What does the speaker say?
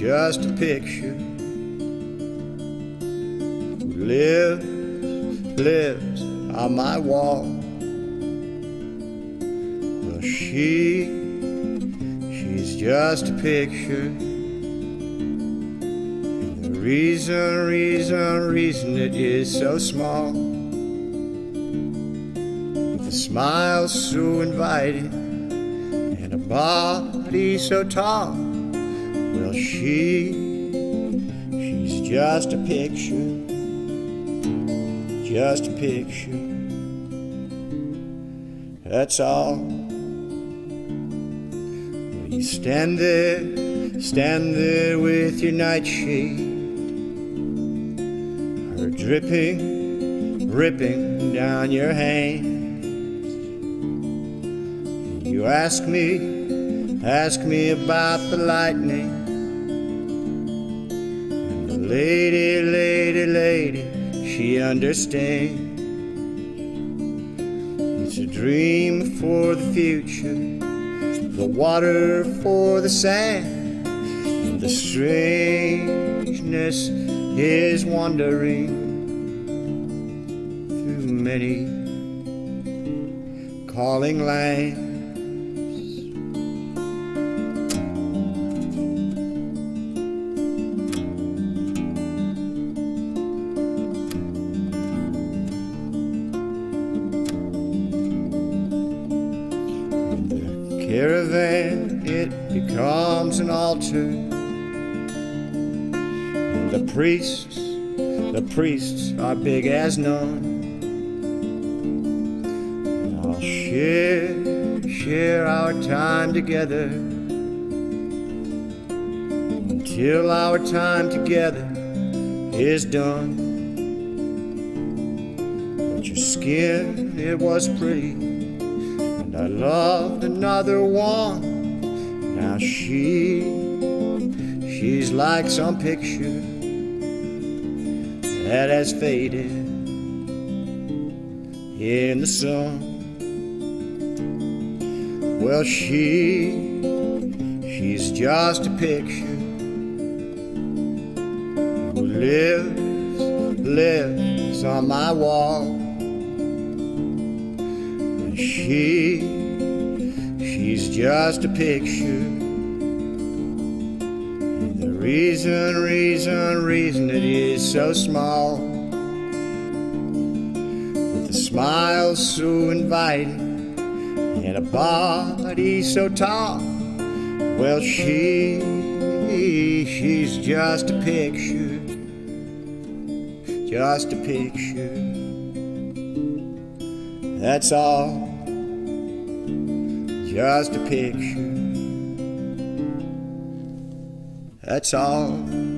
just a picture. Who lives, lives on my wall. Well, she, she's just a picture. And the reason, reason, reason it is so small. With a smile so inviting and a body so tall. Well, she, she's just a picture, just a picture. That's all. Well, you stand there, stand there with your nightshade, her dripping, ripping down your hands. You ask me, ask me about the lightning. And the lady, lady, lady, she understands. It's a dream for the future, the water for the sand. And the strangeness is wandering through many calling lands. Caravan, it becomes an altar. And the priests, the priests are big as none. And I'll share, share our time together until our time together is done. But your skin, it was pretty and I loved another one. Now she, she's like some picture that has faded in the sun. Well, she, she's just a picture who lives, lives on my wall. She, she's just a picture. And the reason, reason, reason it is so small. With a smile so inviting and a body so tall. Well, she, she's just a picture. Just a picture. That's all. Just a picture. That's all.